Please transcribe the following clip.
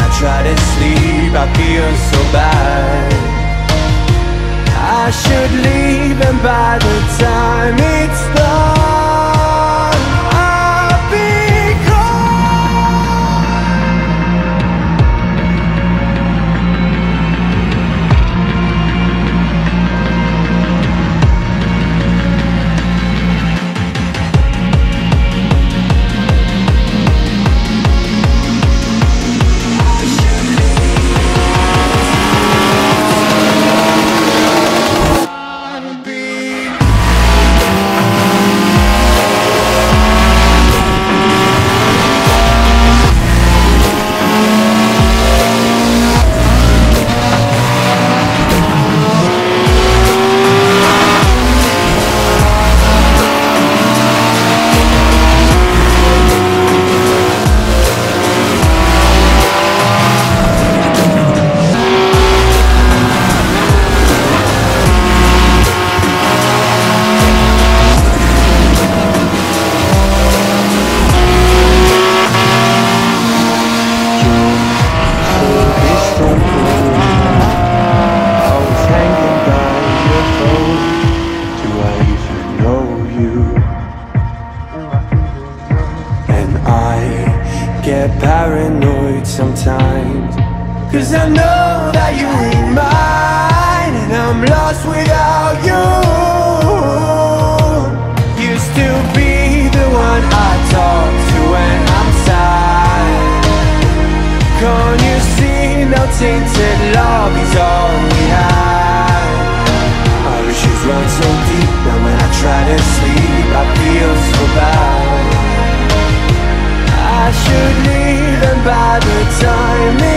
I try to sleep I feel so bad. I should leave and by the time it's done Cause I know that you ain't mine And I'm lost without you. Used to be the one I talk to when I'm sad. Can't you see now tainted love is all we have? Our issues run so deep Now when I try to sleep I feel so bad. I should leave and by the time